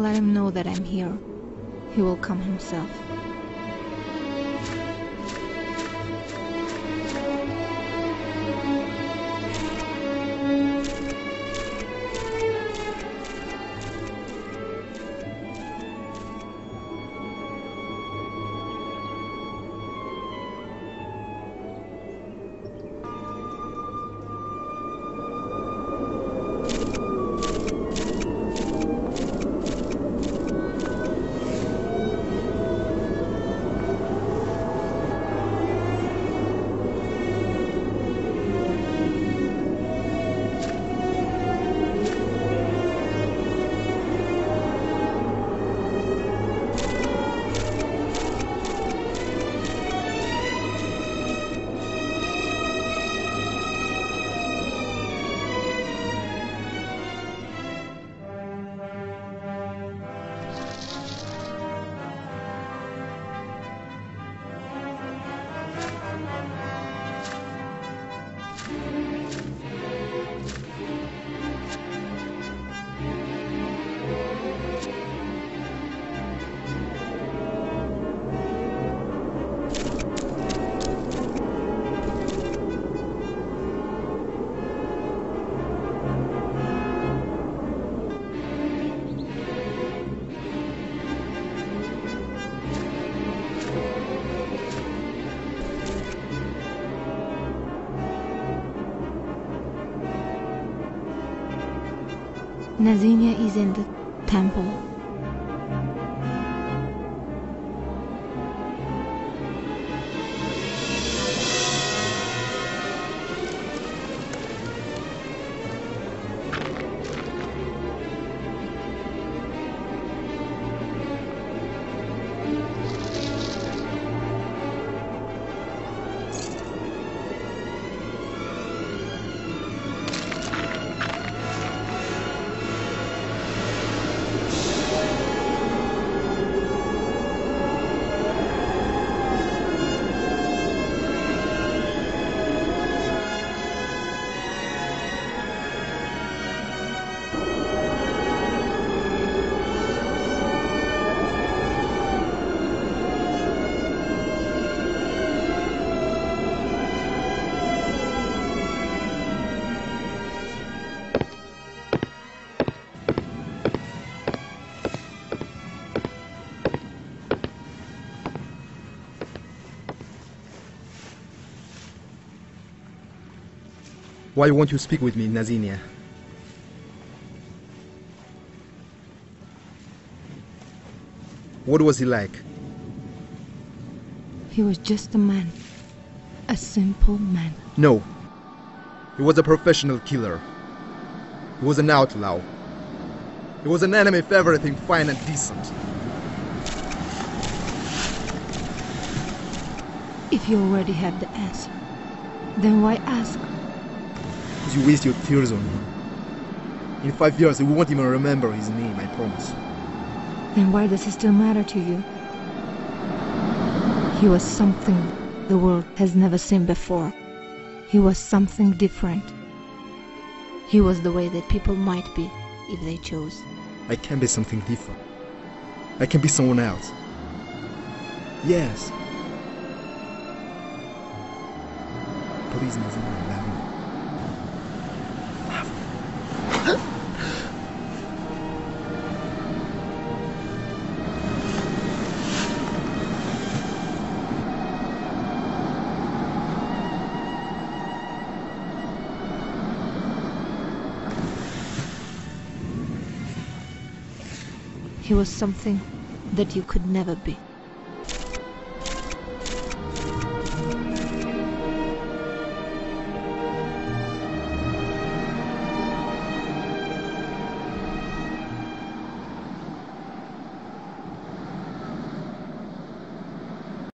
Let him know that I'm here. He will come himself. Nazinia is in the temple. Why won't you speak with me, Nazinia? What was he like? He was just a man. A simple man. No. He was a professional killer. He was an outlaw. He was an enemy of everything fine and decent. If you already have the answer, then why ask? You waste your tears on him. In five years, we won't even remember his name, I promise. Then why does it still matter to you? He was something the world has never seen before. He was something different. He was the way that people might be if they chose. I can be something different. I can be someone else. Yes. Please, Nazinia, He was something that you could never be.